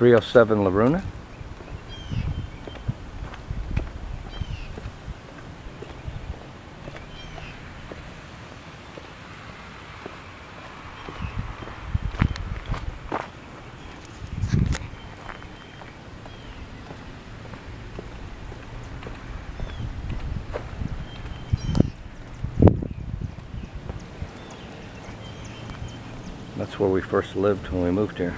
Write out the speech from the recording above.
307 Laruna. That's where we first lived when we moved here.